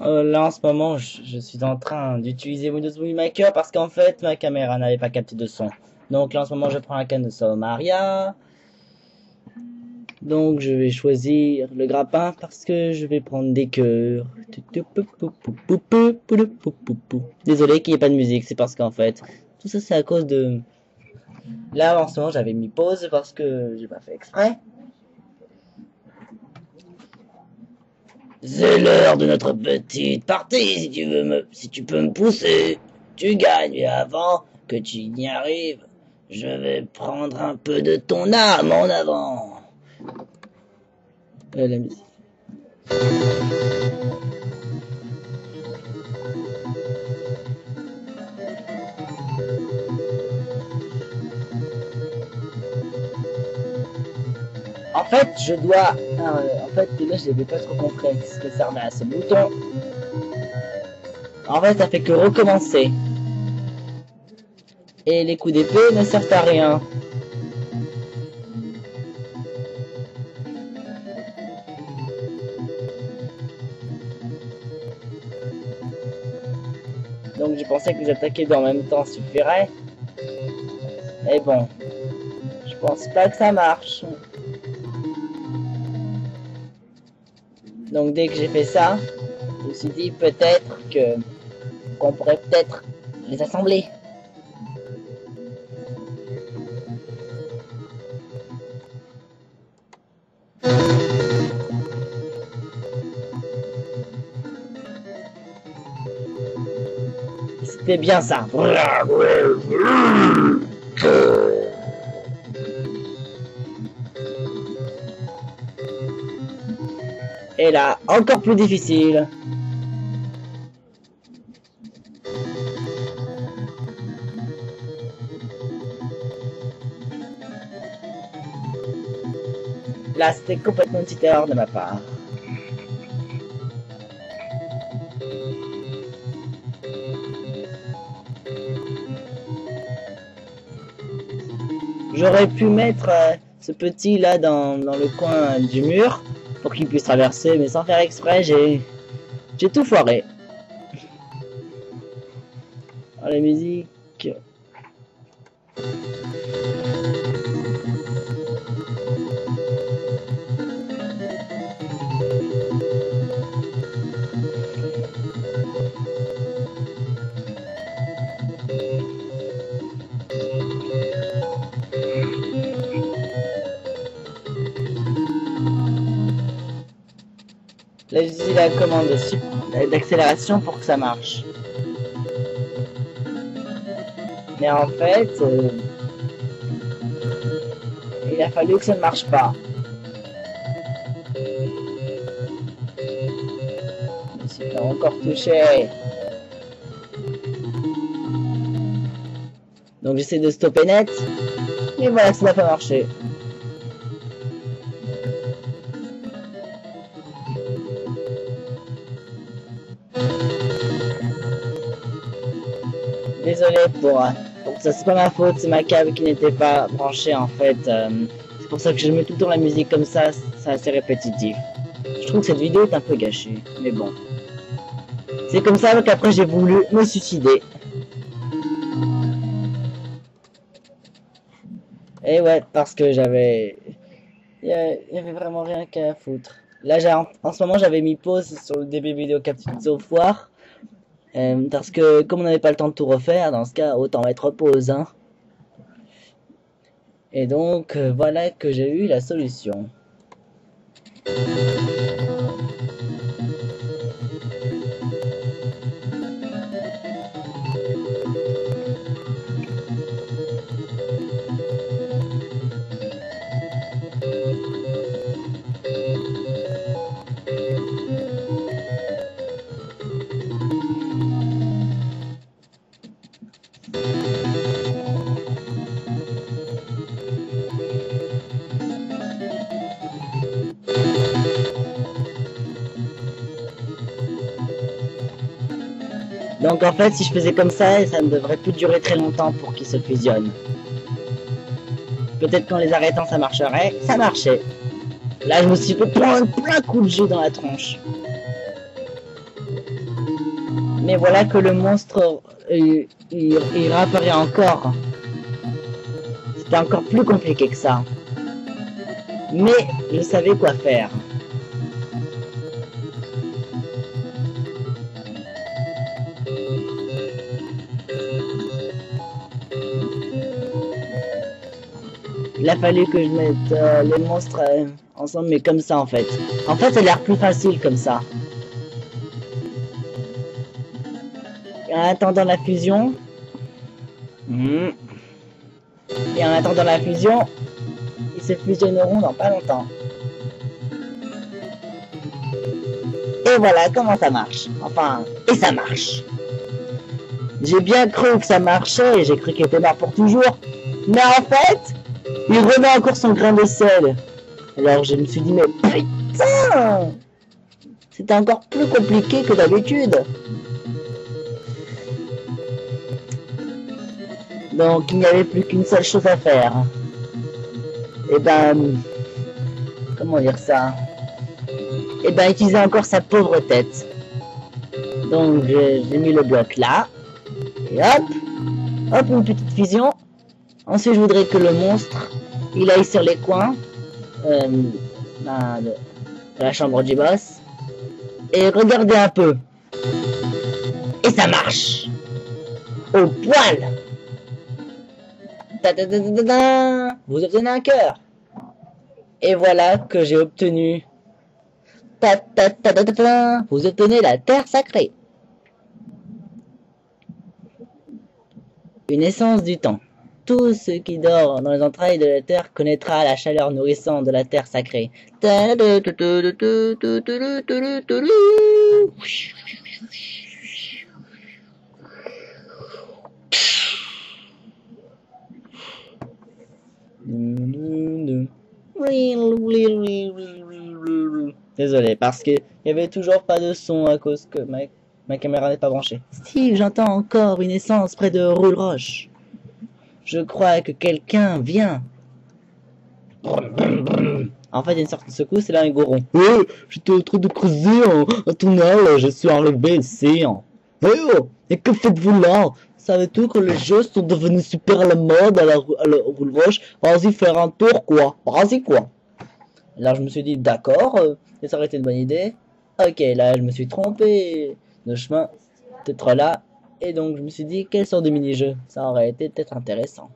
Euh, là en ce moment, je, je suis en train d'utiliser Windows Movie Maker parce qu'en fait ma caméra n'avait pas capté de son. Donc là en ce moment, je prends la canne de Somaria. Donc je vais choisir le grappin parce que je vais prendre des cœurs. Désolé qu'il n'y ait pas de musique, c'est parce qu'en fait, tout ça c'est à cause de... Là en ce moment j'avais mis pause parce que j'ai pas fait exprès. C'est l'heure de notre petite partie, si tu veux me, si tu peux me pousser, tu gagnes, et avant que tu n'y arrives, je vais prendre un peu de ton âme en avant. En fait, je dois. euh, fait, là, je n'avais pas trop compris ce que servait à ce bouton. En fait, ça fait que recommencer. Et les coups d'épée ne servent à rien. Donc, je pensais que les attaquer en même temps suffirait. Mais bon, je pense pas que ça marche. Donc dès que j'ai fait ça, je me suis dit peut-être que qu'on pourrait peut-être les assembler. C'était bien ça. Et là, encore plus difficile. Là, c'était complètement une petite erreur de ma part. J'aurais pu mettre euh, ce petit là dans, dans le coin du mur pour qu'il puisse traverser, mais sans faire exprès, j'ai j'ai tout foiré. Oh, la musique. Là, j'utilise la commande d'accélération pour que ça marche. Mais en fait, euh, il a fallu que ça ne marche pas. Je suis fait encore touché. Donc j'essaie de stopper net. Et voilà, ça n'a pas marché. Désolé pour, euh, pour ça, c'est pas ma faute, c'est ma câble qui n'était pas branchée en fait. euh, c'est pour ça que je mets tout le temps la musique comme ça, c'est assez répétitif. Je trouve que cette vidéo est un peu gâchée, mais bon. C'est comme ça qu'après j'ai voulu me suicider. Et ouais, parce que j'avais... Il y avait- vraiment rien qu'à foutre. Là, en, ce moment, j'avais mis pause sur le début vidéo Captain Foire. Euh, parce que comme on n'avait pas le temps de tout refaire, dans ce cas, autant mettre pause. Hein. Et donc, euh, voilà que j'ai eu la solution. Donc en fait, si je faisais comme ça, ça ne devrait plus durer très longtemps pour qu'ils se fusionnent. Peut-être qu'en les arrêtant, ça marcherait. Ça marchait. Là, je me suis fait prendre plein coup de jus dans la tronche. Mais voilà que le monstre, il, il, il encore. C'était encore plus compliqué que ça. Mais je savais quoi faire. Il a fallu que je mette euh, les monstres euh, ensemble, mais comme ça en fait. En fait, ça a l'air plus facile comme ça. Et en attendant la fusion... Et en attendant la fusion, ils se fusionneront dans pas longtemps. Et voilà comment ça marche. Enfin, et ça marche. J'ai bien cru que ça marchait et j'ai cru qu'il était mort pour toujours. Mais en fait, il remet encore son grain de sel. Alors je me suis dit, mais putain C'était encore plus compliqué que d'habitude. Donc il n'y avait plus qu'une seule chose à faire. Et ben... Comment dire ça? Et ben utiliser encore sa pauvre tête. Donc j'ai mis le bloc là. Et hop Hop, une petite fusion. Ensuite, je voudrais que le monstre, il aille sur les coins euh, ben, de, la chambre du boss. Et regardez un peu. Et ça marche. Au poil. Vous obtenez un cœur. Et voilà que j'ai obtenu. Vous obtenez la terre sacrée. Une essence du temps. Tout ce qui dort dans les entrailles de la terre connaîtra la chaleur nourrissante de la terre sacrée. Désolé, parce que il y avait toujours pas de son à cause que ma, ma caméra n'est pas branchée. Steve, j'entends encore une essence près de Roule Roche. Je crois que quelqu'un vient. En fait, il y a une sorte de secousse et là un goron. Oui, j'étais en train de creuser un, un tunnel, je suis arrivé ici. Oh, et que faites-vous là? Savez-vous que les jeux sont devenus super à la mode à la, à la roule roche Vas-y faire un tour quoi Vas-y quoi Alors je me suis dit d'accord, euh, ça aurait été une bonne idée. Ok, là je me suis trompé de chemin, peut-être là. Et donc je me suis dit quelle sorte de mini-jeu? Ça aurait été peut-être intéressant.